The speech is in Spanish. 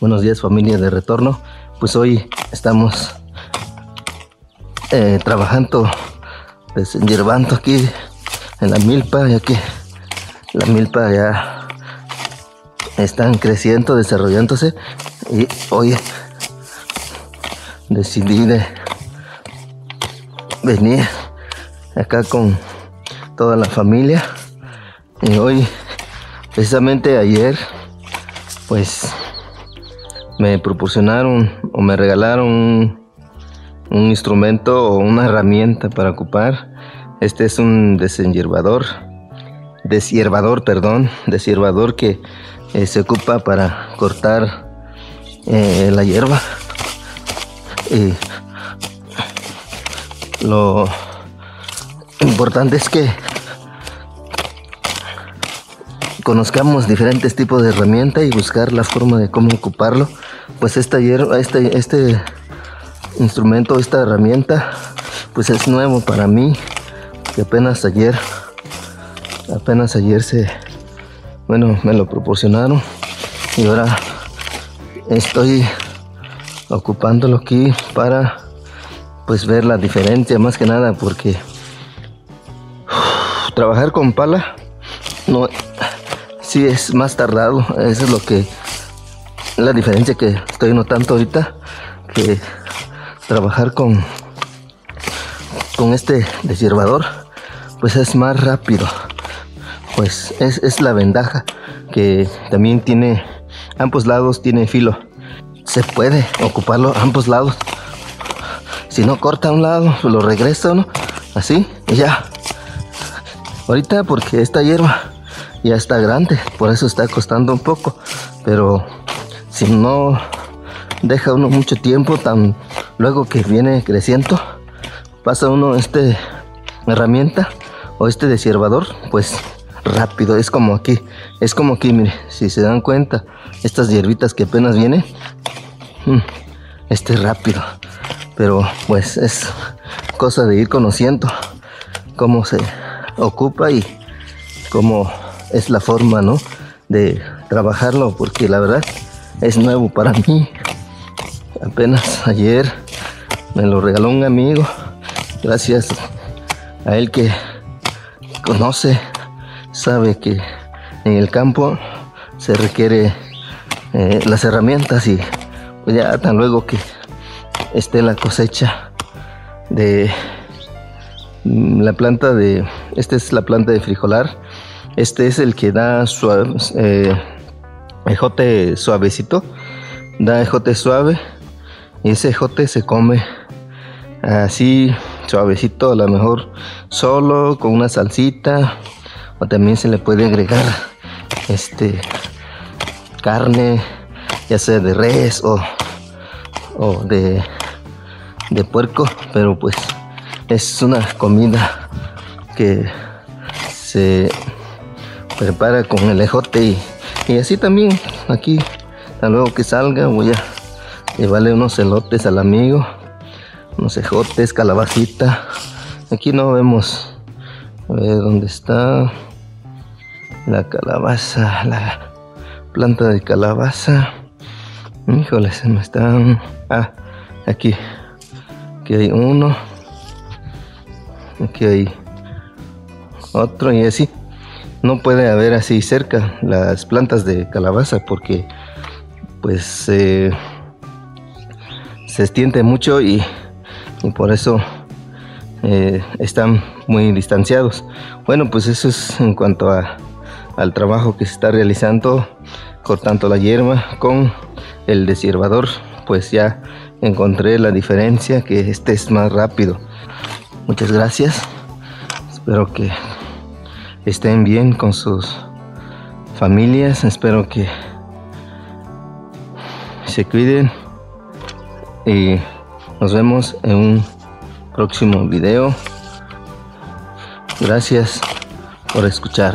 Buenos días familia de retorno. Pues hoy estamos eh, trabajando, desenyerbando aquí en la milpa, ya que la milpa ya están creciendo, desarrollándose y hoy decidí de venir acá con toda la familia y hoy precisamente ayer pues me proporcionaron o me regalaron un, instrumento o una herramienta para ocupar. Este es un desenyervador, deshiervador, perdón, deshiervador que eh, se ocupa para cortar eh, la hierba. Lo importante es que conozcamos diferentes tipos de herramienta y buscar la forma de cómo ocuparlo pues esta hierba, este, este instrumento, esta herramienta, pues es nuevo para mí, que apenas ayer, apenas ayer se, bueno, me lo proporcionaron. Y ahora estoy ocupándolo aquí para pues ver la diferencia más que nada porque trabajar con pala no sí es más tardado. Eso es lo que la diferencia que estoy notando ahorita que trabajar con con este deshiervador pues es más rápido. Pues es, la ventaja que también tiene ambos lados tiene filo. Se puede ocuparlo ambos lados. Si no corta un lado pues lo regresa así y ya. Ahorita porque esta hierba ya está grande por eso está costando un poco pero si no deja uno mucho tiempo, tan luego que viene creciendo, pasa uno este herramienta o este deshiervador, pues rápido, es como aquí, es como aquí, mire, si se dan cuenta, estas hierbitas que apenas vienen, mm, este rápido, pero pues es cosa de ir conociendo cómo se ocupa y cómo es la forma, ¿no? De trabajarlo, porque la verdad es nuevo para mí. Apenas ayer me lo regaló un amigo. Gracias a él que conoce, sabe que en el campo se requiere eh, las herramientas y pues ya tan luego que esté la cosecha de mm, la planta de esta es la planta de frijolar este es el que da suave, eh, ejote suavecito, da ejote suave y ese ejote se come así suavecito, a lo mejor solo con una salsita o también se le puede agregar este carne ya sea de res o, o de, de puerco, pero pues es una comida que se prepara con el ejote y y así también, aquí, tan luego que salga, voy a llevarle unos elotes al amigo, unos ejotes, calabacita. Aquí no vemos, a ver dónde está la calabaza, la planta de calabaza. Híjole, se me están. Ah, aquí, aquí hay uno, aquí hay otro y así no puede haber así cerca las plantas de calabaza porque pues se extiende mucho y, por eso eh, están muy distanciados. Bueno, pues eso es en cuanto al trabajo que se está realizando cortando la hierba con el deshiervador. Pues ya encontré la diferencia que este es más rápido. Muchas gracias. Espero que estén bien con sus familias. Espero que se cuiden y nos vemos en un próximo video. Gracias por escuchar.